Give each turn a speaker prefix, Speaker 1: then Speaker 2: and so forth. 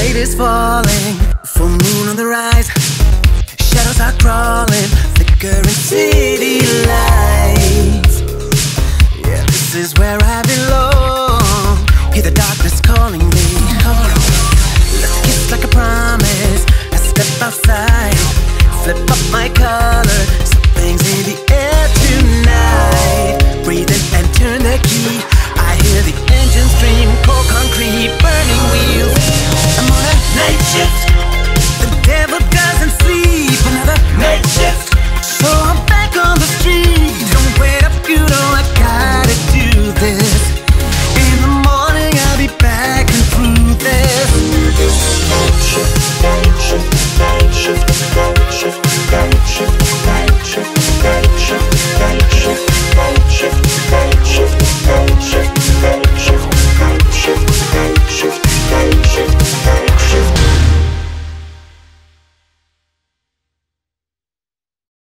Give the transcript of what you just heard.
Speaker 1: Night is falling, full moon on the rise. Shadows are crawling, flickering city lights. Yeah, this is where I belong. Hear the darkness calling me. Let's kiss like a promise. I step outside, flip up my color.